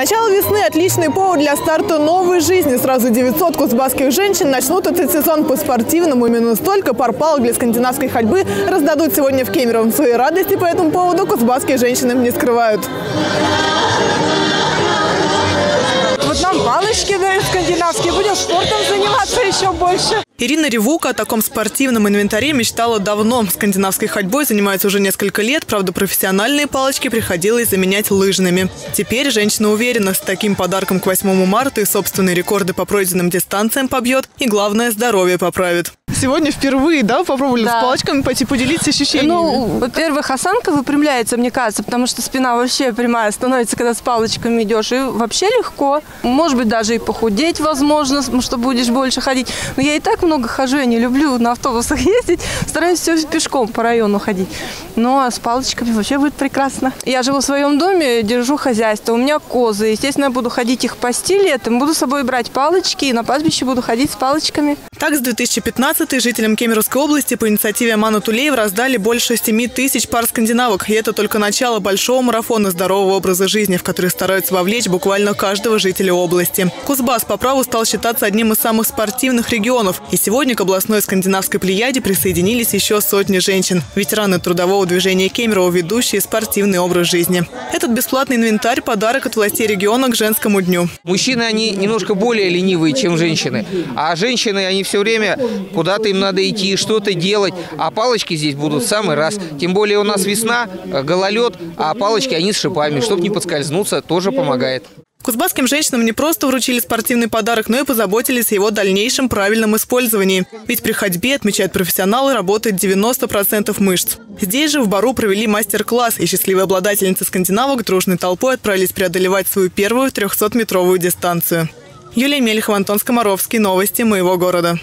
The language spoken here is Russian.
Начало весны – отличный повод для старта новой жизни. Сразу 900 кузбасских женщин начнут этот сезон по-спортивному. Именно столько пар палок для скандинавской ходьбы раздадут сегодня в Кемерово. Свои радости по этому поводу кузбасские женщины не скрывают. Вот нам палочки дают скандинавские, будем спортом заниматься еще больше. Ирина Ревука о таком спортивном инвентаре мечтала давно. Скандинавской ходьбой занимается уже несколько лет, правда, профессиональные палочки приходилось заменять лыжными. Теперь женщина уверена, с таким подарком к 8 марта и собственные рекорды по пройденным дистанциям побьет, и главное, здоровье поправит. Сегодня впервые, да, попробовали Да. с палочками пойти поделиться ощущениями? Ну, во-первых, осанка выпрямляется, мне кажется, потому что спина вообще прямая становится, когда с палочками идешь. И вообще легко. Может быть, даже и похудеть возможно, что будешь больше ходить. Но я и так много хожу, я не люблю на автобусах ездить. Стараюсь все пешком по району ходить. Но с палочками вообще будет прекрасно. Я живу в своем доме, держу хозяйство. У меня козы. Естественно, я буду ходить их пасти летом. Буду с собой брать палочки и на пастбище буду ходить с палочками. Так, с 2015 жителям Кемеровской области по инициативе Амана Тулеева раздали больше 7 тысяч пар скандинавок. И это только начало большого марафона здорового образа жизни, в который стараются вовлечь буквально каждого жителя области. Кузбасс по праву стал считаться одним из самых спортивных регионов. И сегодня к областной скандинавской плеяде присоединились еще сотни женщин. Ветераны трудового движения Кемерово, ведущие спортивный образ жизни. Этот бесплатный инвентарь – подарок от властей региона к женскому дню. Мужчины, они немножко более ленивые, чем женщины. А женщины, они все время куда-то им надо идти, что-то делать. А палочки здесь будут в самый раз. Тем более у нас весна, э, гололед, а палочки, они с шипами. Чтобы не подскользнуться, тоже помогает. Кузбасским женщинам не просто вручили спортивный подарок, но и позаботились о его дальнейшем правильном использовании. Ведь при ходьбе, отмечают профессионалы, работает 90% мышц. Здесь же в Бару провели мастер-класс, и счастливые обладательницы скандинавок дружной толпой отправились преодолевать свою первую 300-метровую дистанцию. Юлия Мельхова, Антон Скоморовский. Новости моего города.